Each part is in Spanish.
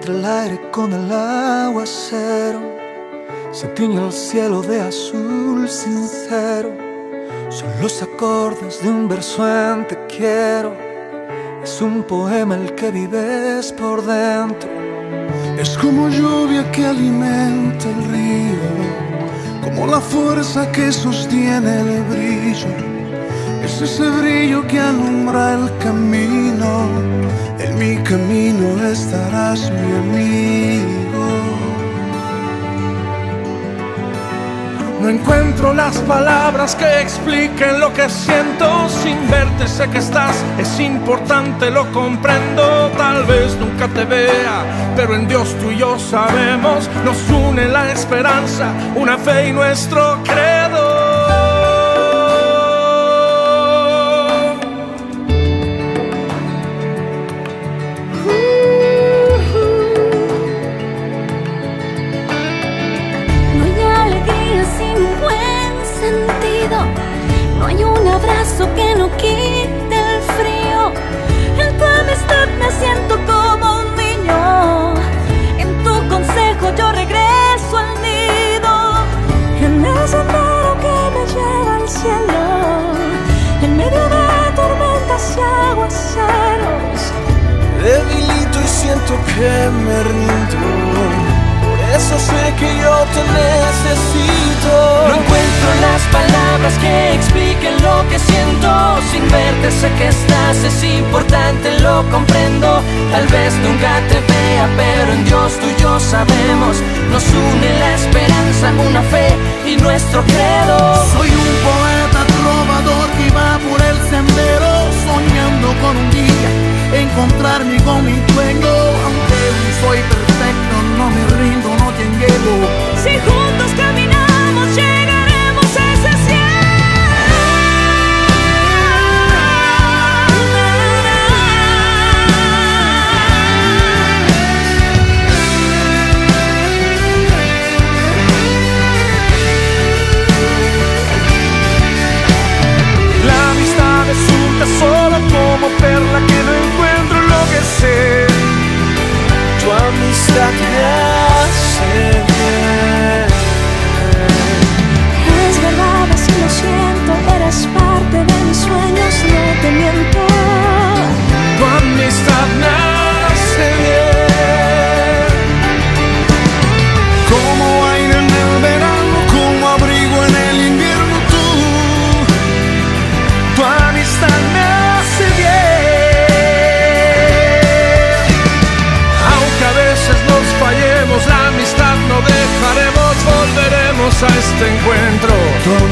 Encuentra el aire con el aguacero, se tiñe el cielo de azul sincero. Son los acordes de un verso en te quiero, es un poema el que vives por dentro. Es como lluvia que alimenta el río, como la fuerza que sostiene el brillo. Es ese brillo que alumbra el camino, en mi camino estarás mi amigo. No encuentro las palabras que expliquen lo que siento sin verte. Sé que estás, es importante, lo comprendo. Tal vez nunca te vea, pero en Dios tú y yo sabemos. Nos une la esperanza, una fe y nuestro credo. Debilito y siento que me rindo. Por eso sé que yo te necesito. No encuentro las palabras que expliquen lo que siento. Sin verte sé que estás, es importante, lo comprendo. Tal vez nunca te vea, pero en Dios tú y yo sabemos. Nos une la esperanza, una fe y nuestro credo. Soy un poeta trovador que va por el sendero soñando con un día encontrarme con mi dueño. Aunque soy perfecto, no me rindo, no te llevo.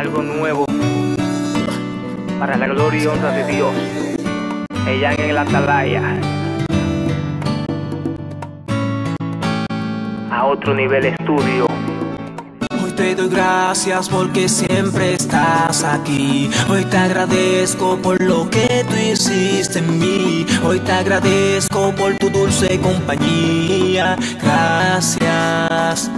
algo nuevo para la gloria y honra de Dios. Ella en la atalaya. A otro nivel estudio. Hoy te doy gracias porque siempre estás aquí. Hoy te agradezco por lo que tú hiciste en mí. Hoy te agradezco por tu dulce compañía. Gracias.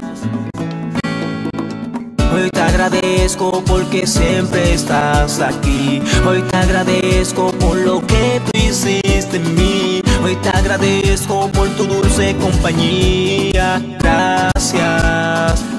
Hoy te agradezco porque siempre estás aquí. Hoy te agradezco por lo que tú hiciste en mí. Hoy te agradezco por tu dulce compañía. Gracias.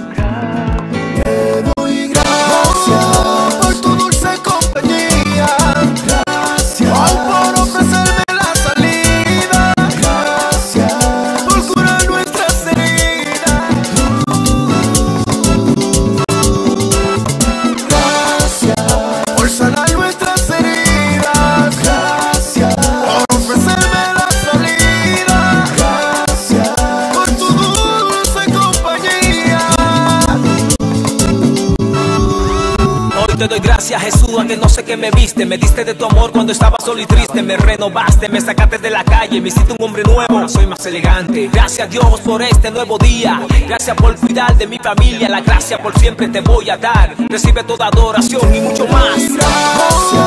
Te doy gracias Jesús a que no sé qué me viste. Me diste de tu amor cuando estaba solo y triste. Me renovaste, me sacaste de la calle Me hiciste un hombre nuevo, ahora soy más elegante. Gracias Dios por este nuevo día. Gracias por cuidar de mi familia. La gracia por siempre te voy a dar. Recibe toda adoración y mucho más. Gracias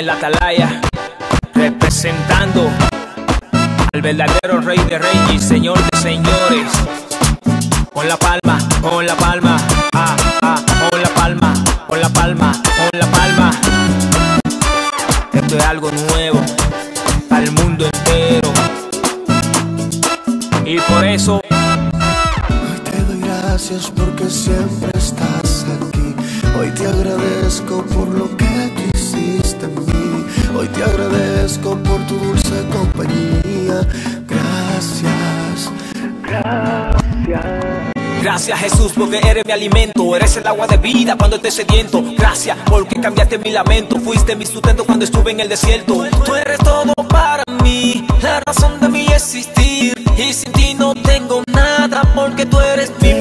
en el atalaya Representando Al verdadero rey de reyes señor de señores. Con la palma, con la palma Ah, ah, con la palma, con la palma, con la palma. Esto es algo nuevo Para el mundo entero. Y por eso Hoy te doy gracias porque siempre estás aquí. Hoy te agradezco por lo que Hoy te agradezco por tu dulce compañía. Gracias. Gracias Jesús porque eres mi alimento, eres el agua de vida cuando esté sediento. Gracias porque cambiaste mi lamento, fuiste mi sustento cuando estuve en el desierto. Tú eres todo para mí, la razón de mi existir. Y sin ti no tengo nada porque tú eres mi,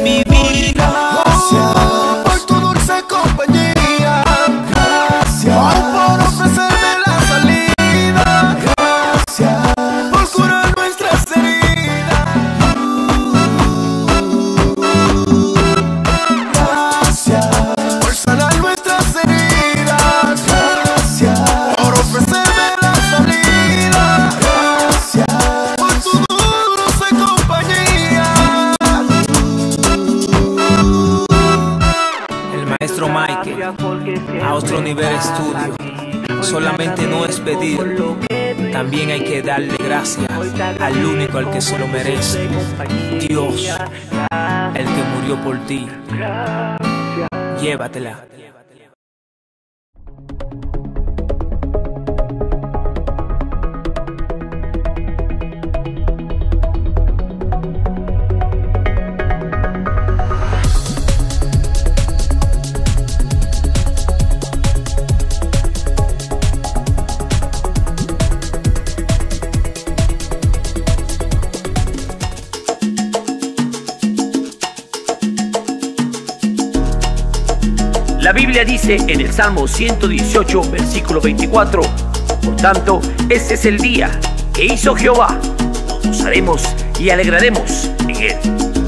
nivel estudio. Solamente no es pedir, también hay que darle gracias al único al que se lo merece. Dios, el que murió por ti. Llévatela. La Biblia dice en el Salmo 118, versículo 24, Por tanto, este es el día que hizo Jehová. Nos gozaremos y alegraremos en él.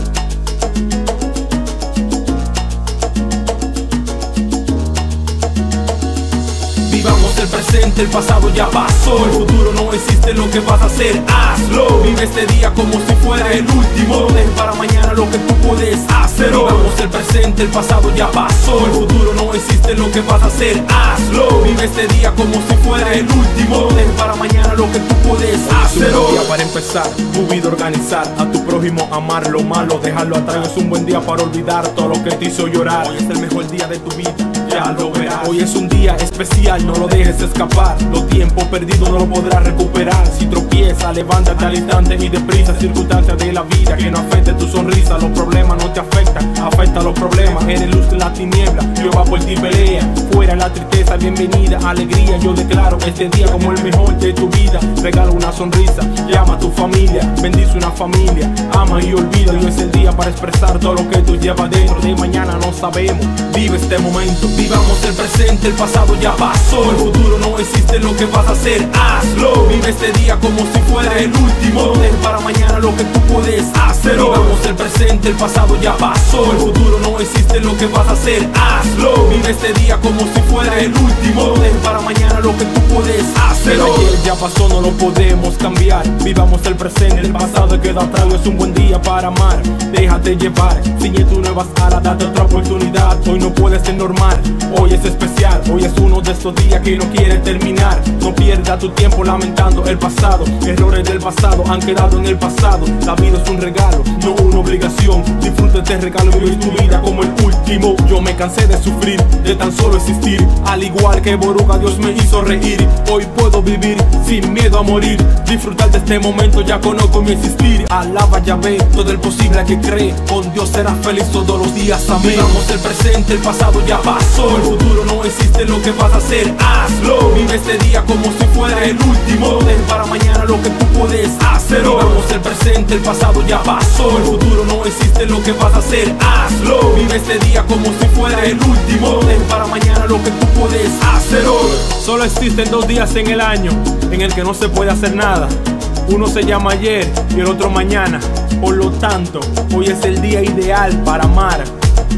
El presente, el pasado ya pasó. El futuro no existe, lo que vas a hacer, hazlo. Vive este día como si fuera el último. No dejes para mañana lo que tú puedes hacer Vivamos el presente, el pasado ya pasó. El futuro no existe, lo que vas a hacer, hazlo. Vive este día como si fuera el último. No dejes para mañana lo que tú puedes hacer un día para empezar, tu vida organizar. A tu prójimo amar lo malo, dejarlo atrás. Es un buen día para olvidar todo lo que te hizo llorar. Hoy es el mejor día de tu vida ya lo verás. Hoy es un día especial, no lo dejes escapar. Lo tiempo perdido no lo podrás recuperar. Si tropieza, levántate al instante y deprisa. Circunstancias de la vida que no afecte tu sonrisa. Los problemas no te afectan, afecta los problemas. Eres luz en la tiniebla, va por ti pelea. Fuera la tristeza, bienvenida, alegría. Yo declaro este día como el mejor de tu vida. Regala una sonrisa, llama a tu familia, bendice una familia. Ama y olvida, hoy es el día para expresar todo lo que tú llevas dentro. De mañana no sabemos, vive este momento. Vivamos el presente, el pasado ya pasó. El futuro no existe, lo que vas a hacer, hazlo. Vive este día como si fuera el último. No para mañana lo que tú puedes hacer. Vivamos el presente, el pasado ya pasó. El futuro no existe, lo que vas a hacer, hazlo. Vive este día como si fuera el último. No para mañana lo que tú puedes hacer. El ayer ya pasó, no lo podemos cambiar. Vivamos el presente, el pasado queda atrás. Es un buen día para amar. Déjate llevar, ciñe tu nuevas alas, date otra oportunidad. Hoy no puede ser normal, hoy es especial. Hoy es uno de estos días que no quiere terminar. No pierda tu tiempo lamentando el pasado. Errores del pasado han quedado en el pasado. La vida es un regalo, no una obligación. Disfruta este regalo y tu vida como el último. Yo me cansé de sufrir, de tan solo existir. Al igual que Boruga, Dios me hizo reír. Hoy puedo vivir sin miedo a morir. Disfrutar de este momento, ya conozco mi existir. Alaba, ya ve todo el posible que cree. Con Dios serás feliz todos los días. Amén. Vivamos el presente, el pasado ya pasó. El futuro no existe, lo que vas a hacer, hazlo. Vive este día como si fuera el último. No para mañana lo que tú puedes hacer. Vivamos el presente, el pasado ya pasó. El futuro no existe, lo que vas a hacer, hazlo. Vive este día como si fuera el último. No para mañana lo que tú puedes hacer. Solo existen dos días en el año en el que no se puede hacer nada. Uno se llama ayer y el otro mañana. Por lo tanto, hoy es el día ideal para amar,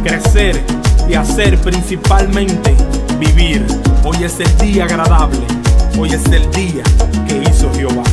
crecer y hacer principalmente vivir. Hoy es el día agradable. Hoy es el día que hizo Jehová.